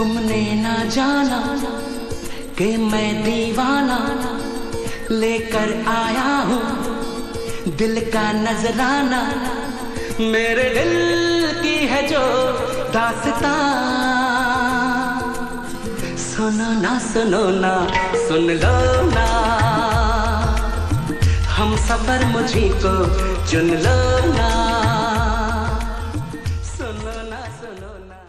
तुमने ना जाना कि मैं दीवाना लेकर आया हूँ। दिल का नजराना मेरे दिल की है जो दासता। सुनो ना सुनो ना, सुन लो ना। हम सफ़र मुझी को चुन लो ना। सुनो ना सुनो ना।